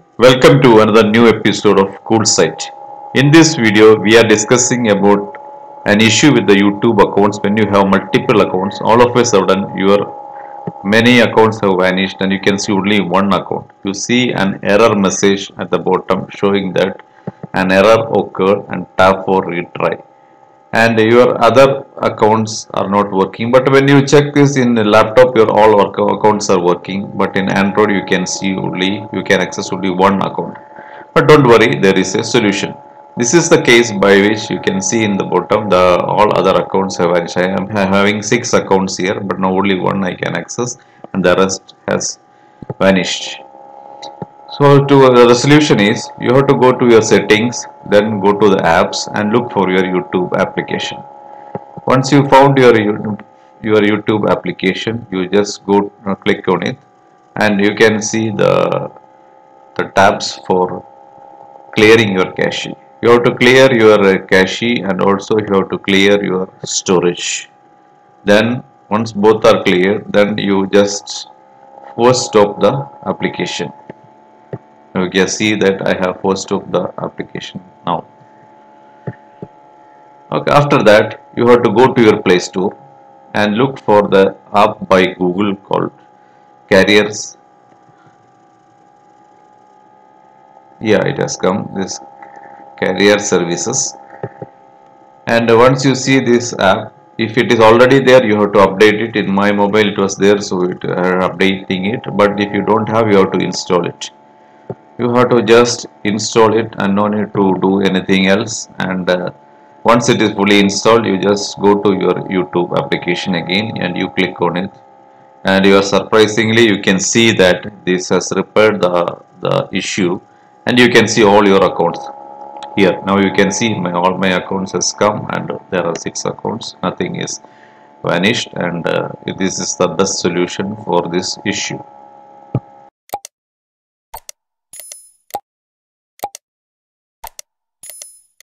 Welcome to another new episode of Cool Site. In this video, we are discussing about an issue with the YouTube accounts when you have multiple accounts. All of a sudden, your many accounts have vanished and you can see only one account. You see an error message at the bottom showing that an error occurred and tap for retry and your other accounts are not working. But when you check this in the laptop your all accounts are working. But in android you can see only you can access only one account. But don't worry there is a solution. This is the case by which you can see in the bottom the all other accounts have vanished. I am having six accounts here but now only one i can access and the rest has vanished so to uh, the solution is you have to go to your settings then go to the apps and look for your YouTube application. Once you found your your YouTube application you just go uh, click on it and you can see the the tabs for clearing your cache. You have to clear your uh, cache and also you have to clear your storage. Then once both are cleared then you just force stop the application you can see that I have forced up the application now. Okay after that you have to go to your play store and look for the app by Google called carriers. Yeah it has come this carrier services. And once you see this app if it is already there you have to update it. In my mobile it was there so it are updating it. But if you don't have you have to install it you have to just install it and no need to do anything else. And uh, once it is fully installed you just go to your YouTube application again and you click on it. And you are surprisingly you can see that this has repaired the, the issue. And you can see all your accounts here. Now you can see my all my accounts has come and there are six accounts. Nothing is vanished. And uh, this is the best solution for this issue